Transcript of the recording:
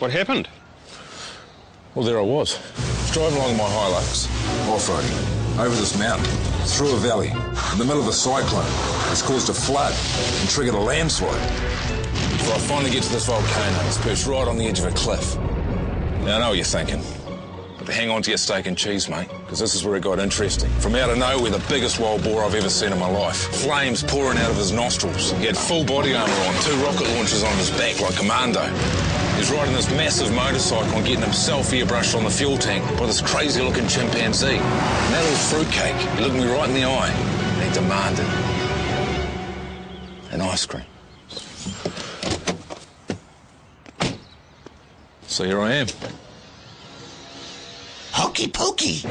What happened? Well, there I was, driving along my Hilux, off-roading, over this mountain, through a valley, in the middle of a cyclone. It's caused a flood and triggered a landslide. Before I finally get to this volcano, it's perched right on the edge of a cliff. Now, I know what you're thinking. But hang on to your steak and cheese, mate, because this is where it got interesting. From out of nowhere, the biggest wild boar I've ever seen in my life. Flames pouring out of his nostrils. He had full body armour on, two rocket launchers on his back like a commando. He was riding this massive motorcycle and getting himself airbrushed on the fuel tank by this crazy looking chimpanzee. And that little fruitcake, he looked me right in the eye and he demanded an ice cream. So here I am. Hokey pokey.